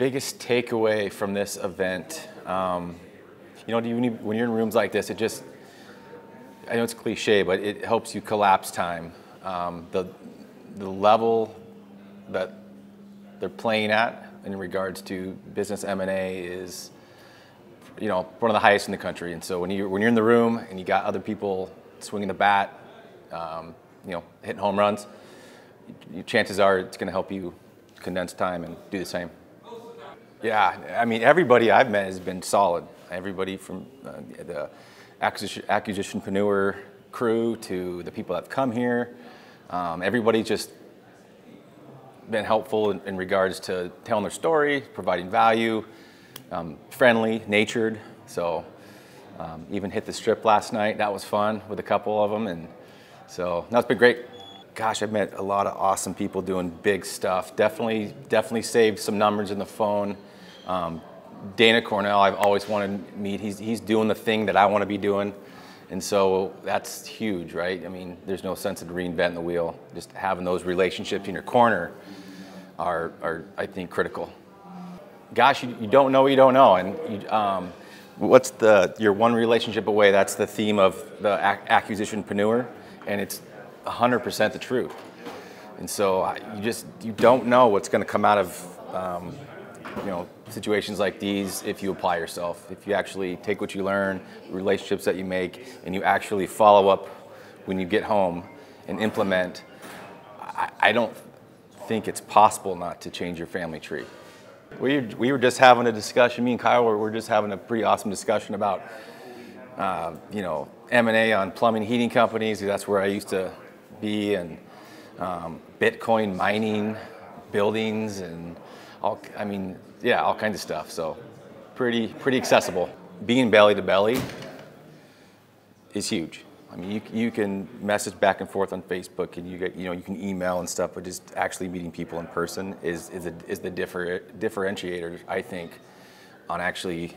biggest takeaway from this event, um, you know, you, when you're in rooms like this, it just, I know it's cliche, but it helps you collapse time. Um, the, the level that they're playing at in regards to business M&A is, you know, one of the highest in the country. And so when, you, when you're in the room and you got other people swinging the bat, um, you know, hitting home runs, chances are it's going to help you condense time and do the same. Yeah, I mean, everybody I've met has been solid. Everybody from uh, the acquisition, acquisitionpreneur crew to the people that have come here. Um, everybody's just been helpful in, in, regards to telling their story, providing value, um, friendly, natured. So um, even hit the strip last night. That was fun with a couple of them. And so that's been great. Gosh, I've met a lot of awesome people doing big stuff. Definitely, definitely saved some numbers in the phone. Um, Dana Cornell, I've always wanted to meet. He's, he's doing the thing that I want to be doing. And so that's huge, right? I mean, there's no sense in reinventing the wheel. Just having those relationships in you're corner are, are I think, critical. Gosh, you, you don't know what you don't know. And you, um, what's the, your one relationship away? That's the theme of the ac- acquisitionpreneur. And it's 100% the truth. And so you just, you don't know what's going to come out of um, you know, situations like these if you apply yourself, if you actually take what you learn, relationships that you make, and you actually follow up when you get home and implement, I, I don't think it's possible not to change your family tree. We, we were just having a discussion, me and Kyle were, were just having a pretty awesome discussion about, uh, you know, M&A on plumbing heating companies, that's where I used to and um, Bitcoin mining, buildings, and all, I mean, yeah, all kinds of stuff. So pretty, pretty accessible. Being belly to belly is huge. I mean, you, you can message back and forth on Facebook, and you get, you know, you can email and stuff, but just actually meeting people in person is is, a, is the differ, differentiator, I think, on actually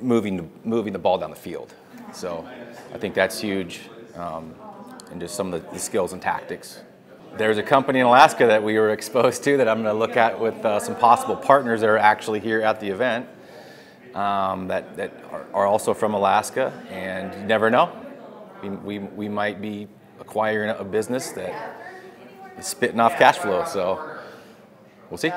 moving moving the ball down the field. So, I think that's huge, um, and just some of the, the skills and tactics there's a company in Alaska that we were exposed to that I'm going to look at with uh, some possible partners that are actually here at the event um, that, that are, are, also from Alaska. And you never know. We, we, we might be acquiring a business that is spitting off cash flow. So we'll see.